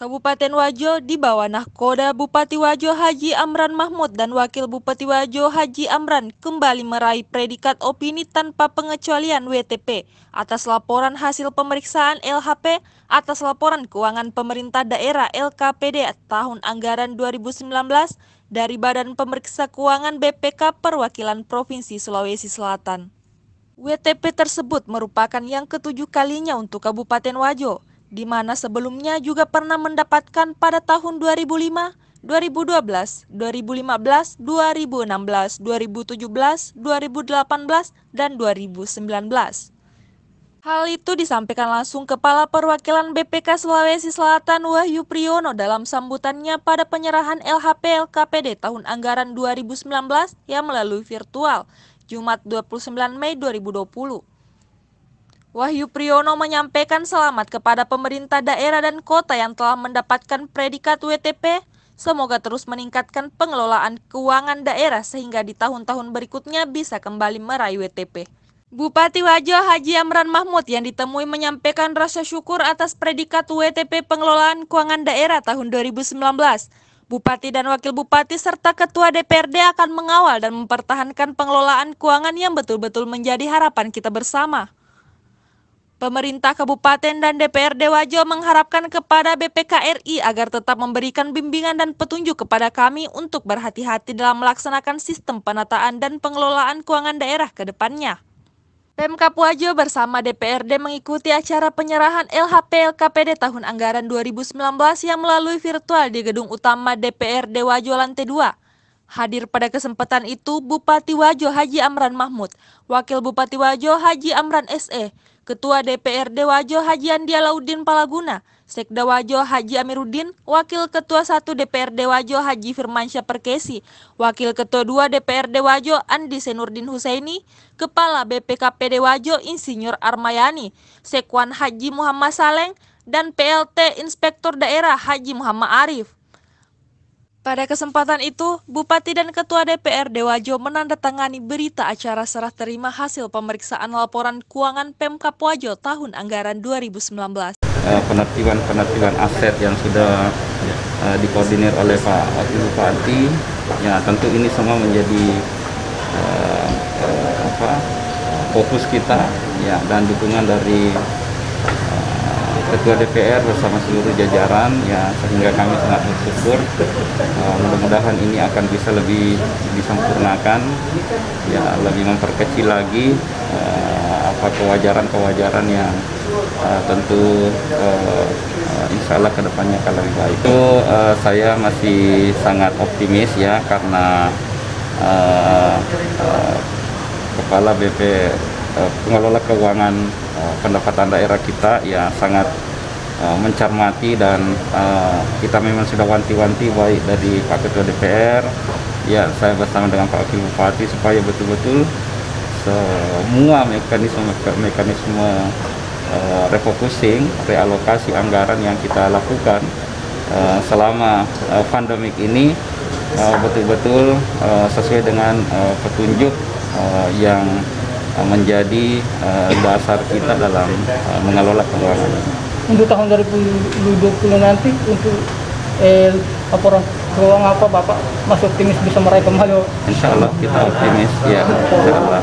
Kabupaten Wajo di bawah nahkoda Bupati Wajo Haji Amran Mahmud dan Wakil Bupati Wajo Haji Amran kembali meraih predikat opini tanpa pengecualian WTP atas laporan hasil pemeriksaan LHP atas laporan keuangan pemerintah daerah LKPD tahun anggaran 2019 dari Badan Pemeriksa Keuangan BPK Perwakilan Provinsi Sulawesi Selatan. WTP tersebut merupakan yang ketujuh kalinya untuk Kabupaten Wajo di mana sebelumnya juga pernah mendapatkan pada tahun 2005, 2012, 2015, 2016, 2017, 2018, dan 2019. Hal itu disampaikan langsung Kepala Perwakilan BPK Sulawesi Selatan Wahyu Priyono dalam sambutannya pada penyerahan LHP LKPD tahun anggaran 2019 yang melalui virtual Jumat 29 Mei 2020. Wahyu Priyono menyampaikan selamat kepada pemerintah daerah dan kota yang telah mendapatkan predikat WTP. Semoga terus meningkatkan pengelolaan keuangan daerah sehingga di tahun-tahun berikutnya bisa kembali meraih WTP. Bupati Wajo Haji Amran Mahmud yang ditemui menyampaikan rasa syukur atas predikat WTP pengelolaan keuangan daerah tahun 2019. Bupati dan Wakil Bupati serta Ketua DPRD akan mengawal dan mempertahankan pengelolaan keuangan yang betul-betul menjadi harapan kita bersama. Pemerintah Kabupaten dan DPRD Wajo mengharapkan kepada BPK RI agar tetap memberikan bimbingan dan petunjuk kepada kami untuk berhati-hati dalam melaksanakan sistem penataan dan pengelolaan keuangan daerah ke depannya. Pemkap Wajo bersama DPRD mengikuti acara penyerahan LHP LKPD tahun anggaran 2019 yang melalui virtual di Gedung Utama DPRD Wajo lantai 2. Hadir pada kesempatan itu Bupati Wajo Haji Amran Mahmud, Wakil Bupati Wajo Haji Amran SE, Ketua DPRD Wajo Haji Andi Alauddin Palaguna, Sekda Wajo Haji Amiruddin, Wakil Ketua 1 DPRD Wajo Haji Firmansyah Perkesi, Wakil Ketua 2 DPRD Wajo Andi Senurdin Husaini, Kepala BPKPD Wajo Insinyur Armayani, Sekwan Haji Muhammad Saleng, dan PLT Inspektur Daerah Haji Muhammad Arif. Pada kesempatan itu, Bupati dan Ketua DPRD Wajo menandatangani berita acara serah terima hasil pemeriksaan laporan keuangan Pemkap Wajo tahun anggaran 2019. Eh, penertiban-penertiban aset yang sudah uh, dikoordinir oleh Pak Wakil Bupati, ya tentu ini semua menjadi uh, uh, apa, fokus kita ya dan dukungan dari Ketua DPR bersama seluruh jajaran ya sehingga kami sangat bersyukur uh, mudah-mudahan ini akan bisa lebih disempurnakan ya lebih memperkecil lagi uh, apa kewajaran-kewajaran yang uh, tentu uh, insya Allah ke depannya akan lebih baik. Itu uh, saya masih sangat optimis ya karena uh, uh, kepala BP uh, pengelola keuangan uh, pendapatan daerah kita ya sangat uh, mencermati dan uh, kita memang sudah wanti-wanti baik dari Pak Ketua DPR ya saya bersama dengan Pak Wakil Bupati supaya betul-betul semua mekanisme mekanisme uh, refocusing realokasi anggaran yang kita lakukan uh, selama uh, pandemik ini betul-betul uh, uh, sesuai dengan uh, petunjuk uh, yang menjadi uh, dasar kita dalam uh, mengelola keuangan. Untuk tahun 2020 nanti untuk eh, laporan keuangan apa Bapak masih optimis bisa meraih kembali? Insya Allah kita optimis ya. Insya Allah.